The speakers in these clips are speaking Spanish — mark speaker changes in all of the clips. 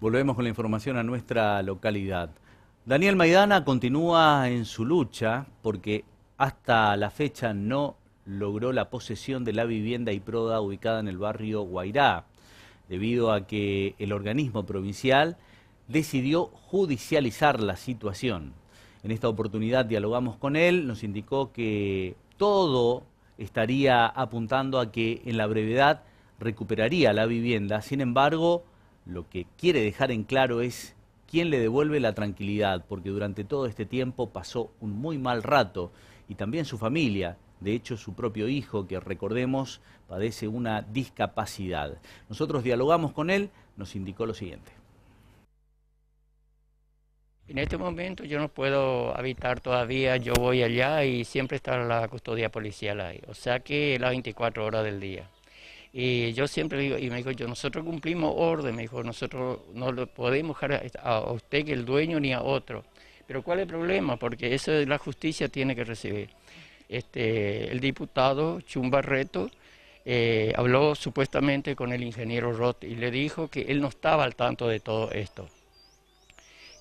Speaker 1: Volvemos con la información a nuestra localidad. Daniel Maidana continúa en su lucha porque hasta la fecha no logró la posesión de la vivienda Iproda ubicada en el barrio Guairá, debido a que el organismo provincial decidió judicializar la situación. En esta oportunidad dialogamos con él, nos indicó que todo estaría apuntando a que en la brevedad recuperaría la vivienda, sin embargo, lo que quiere dejar en claro es quién le devuelve la tranquilidad, porque durante todo este tiempo pasó un muy mal rato y también su familia, de hecho su propio hijo, que recordemos padece una discapacidad. Nosotros dialogamos con él, nos indicó lo siguiente.
Speaker 2: En este momento yo no puedo habitar todavía, yo voy allá y siempre está la custodia policial ahí, o sea que las 24 horas del día. Y yo siempre digo, y me dijo, yo, nosotros cumplimos orden, me dijo, nosotros no lo podemos dejar a usted que el dueño ni a otro. Pero ¿cuál es el problema? Porque eso la justicia tiene que recibir. Este, el diputado Chumbarreto eh, habló supuestamente con el ingeniero Roth y le dijo que él no estaba al tanto de todo esto.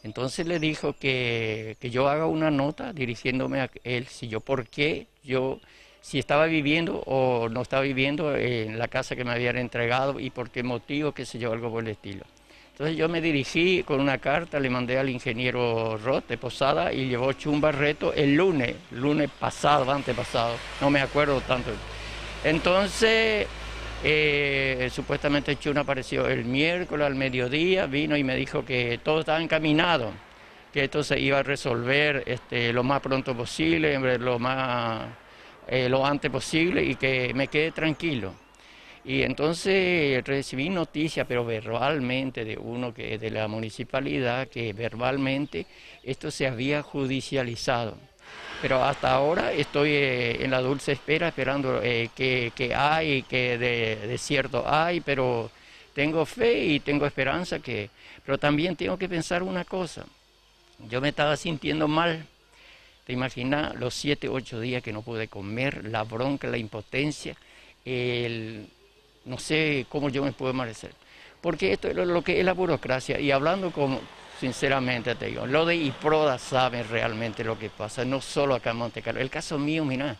Speaker 2: Entonces le dijo que, que yo haga una nota dirigiéndome a él, si yo por qué yo si estaba viviendo o no estaba viviendo en la casa que me habían entregado y por qué motivo, qué sé yo, algo por el estilo. Entonces yo me dirigí con una carta, le mandé al ingeniero Roth de Posada y llevó Chumbarreto el lunes, lunes pasado, antepasado, no me acuerdo tanto. Entonces, eh, supuestamente Chun apareció el miércoles al mediodía, vino y me dijo que todo estaba encaminado, que esto se iba a resolver este, lo más pronto posible, lo más eh, lo antes posible y que me quede tranquilo. Y entonces recibí noticia, pero verbalmente, de uno que de la municipalidad, que verbalmente esto se había judicializado. Pero hasta ahora estoy eh, en la dulce espera, esperando eh, que, hay, que de, de, cierto hay, pero tengo fe y tengo esperanza que... Pero también tengo que pensar una cosa. Yo me estaba sintiendo mal ¿Te imaginas los siete, ocho días que no pude comer, la bronca, la impotencia, el, no sé cómo yo me puedo merecer? Porque esto es lo que es la burocracia. Y hablando como, sinceramente te digo, lo de IPRODA sabe realmente lo que pasa, no solo acá en Monte Carlo. El caso mío, mira,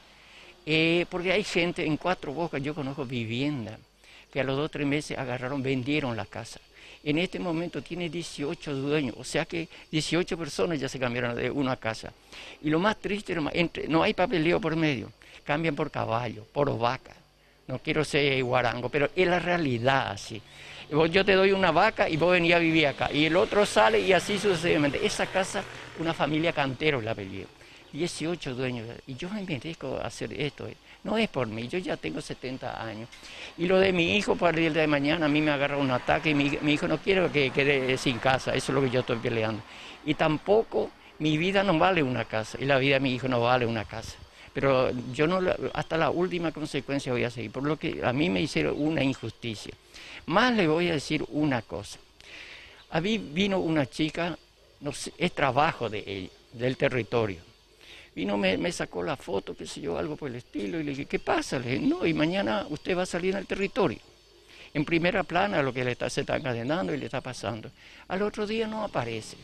Speaker 2: eh, porque hay gente en Cuatro Bocas, yo conozco vivienda, que a los dos o tres meses agarraron, vendieron la casa en este momento tiene 18 dueños, o sea que 18 personas ya se cambiaron de una casa. Y lo más triste, no hay papeleo por medio, cambian por caballo, por vaca. No quiero ser guarango, pero es la realidad así. Yo te doy una vaca y vos venís a vivir acá. Y el otro sale y así sucesivamente. Esa casa, una familia cantero la peleó. 18 dueños. Y yo me merezco hacer esto. Eh. No es por mí, yo ya tengo 70 años. Y lo de mi hijo para el día de mañana, a mí me agarra un ataque y mi, hijo no quiere que quede sin casa, eso es lo que yo estoy peleando. Y tampoco mi vida no vale una casa y la vida de mi hijo no vale una casa. Pero yo no, hasta la última consecuencia voy a seguir, por lo que a mí me hicieron una injusticia. Más le voy a decir una cosa. A mí vino una chica, es trabajo de ella, del territorio Vino, me, me sacó la foto, qué sé yo, algo por el estilo, y le dije, ¿qué pasa? Le dije, no, y mañana usted va a salir al territorio. En primera plana lo que le está, se está encadenando y le está pasando. Al otro día no aparece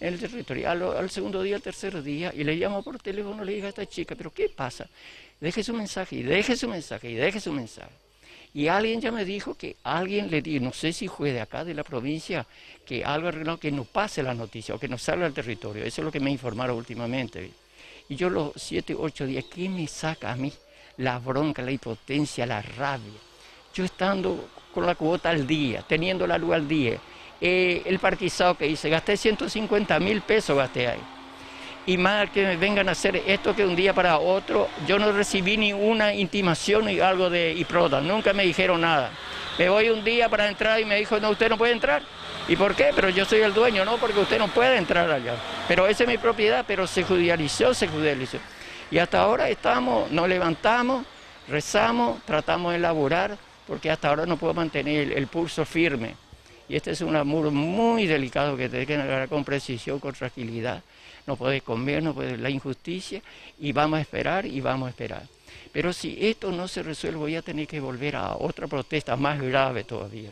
Speaker 2: en el territorio. Al, segundo día, al tercer día, y le llamo por teléfono, le digo a esta chica, ¿pero qué pasa? Deje su mensaje, y deje su mensaje, y deje su mensaje. Y alguien ya me dijo que alguien le dijo, no sé si fue de acá, de la provincia, que algo arreglado, que no pase la noticia o que no salga al territorio. Eso es lo que me informaron últimamente. Y yo los siete, ocho días, ¿qué me saca a mí? La bronca, la impotencia, la rabia. Yo estando con la cuota al día, teniendo la luz al día, eh, el parquizado que hice, gasté 150 mil pesos, gasté ahí. Y más que me vengan a hacer esto que un día para otro, yo no recibí ni una intimación ni algo de IPRODA, nunca me dijeron nada. Me voy un día para entrar y me dijo, no, usted no puede entrar. ¿Y por qué? Pero yo soy el dueño, no, porque usted no puede entrar allá. Pero esa es mi propiedad, pero se judicializó, se judicializó. Y hasta ahora estamos, nos levantamos, rezamos, tratamos de elaborar, porque hasta ahora no puedo mantener el, pulso firme. Y este es un amor muy delicado que tiene que agarrar con precisión, con tranquilidad. No puede comer, no puede la injusticia, y vamos a esperar y vamos a esperar. Pero si esto no se resuelve, voy a tener que volver a otra protesta más grave todavía.